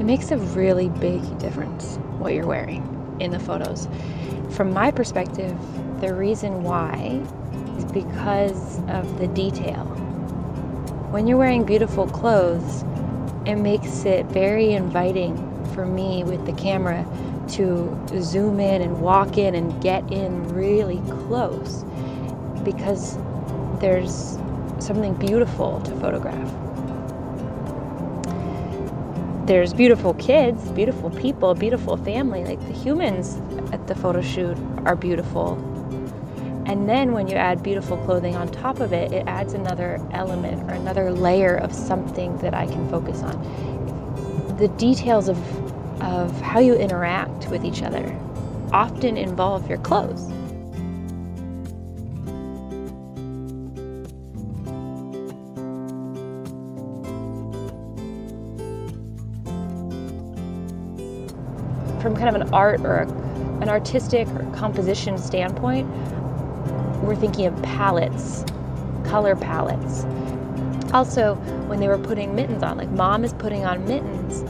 It makes a really big difference what you're wearing in the photos. From my perspective, the reason why is because of the detail. When you're wearing beautiful clothes, it makes it very inviting for me with the camera to zoom in and walk in and get in really close because there's something beautiful to photograph. There's beautiful kids, beautiful people, beautiful family. Like the humans at the photo shoot are beautiful. And then when you add beautiful clothing on top of it, it adds another element or another layer of something that I can focus on. The details of, of how you interact with each other often involve your clothes. From kind of an art or an artistic or composition standpoint, we're thinking of palettes, color palettes. Also, when they were putting mittens on, like mom is putting on mittens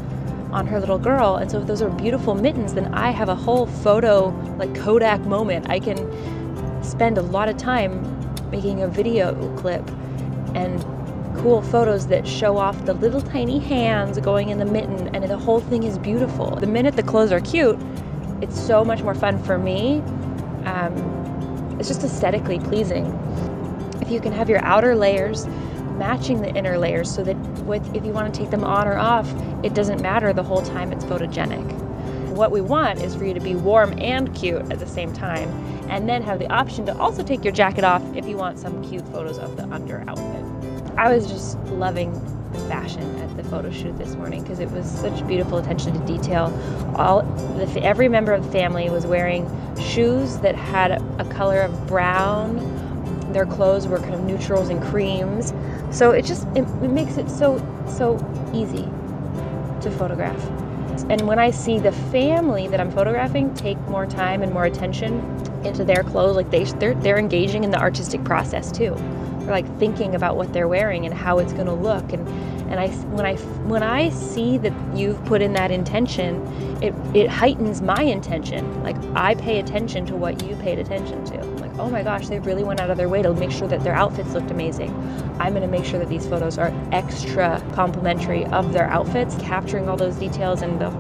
on her little girl, and so if those are beautiful mittens, then I have a whole photo, like Kodak moment. I can spend a lot of time making a video clip and cool photos that show off the little tiny hands going in the mitten and the whole thing is beautiful. The minute the clothes are cute, it's so much more fun for me. Um, it's just aesthetically pleasing. If you can have your outer layers matching the inner layers so that with, if you want to take them on or off, it doesn't matter the whole time it's photogenic. What we want is for you to be warm and cute at the same time, and then have the option to also take your jacket off if you want some cute photos of the under outfit. I was just loving the fashion at the photo shoot this morning because it was such beautiful attention to detail. All the, every member of the family was wearing shoes that had a color of brown. Their clothes were kind of neutrals and creams. So it just it, it makes it so so easy to photograph. And when I see the family that I'm photographing take more time and more attention into their clothes, like they they're, they're engaging in the artistic process too like thinking about what they're wearing and how it's going to look. And and I when I when I see that you've put in that intention it it heightens my intention. Like I pay attention to what you paid attention to. I'm like oh my gosh they really went out of their way to make sure that their outfits looked amazing. I'm going to make sure that these photos are extra complimentary of their outfits capturing all those details and the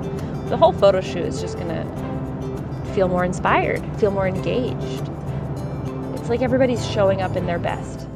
the whole photo shoot is just going to feel more inspired feel more engaged. It's like everybody's showing up in their best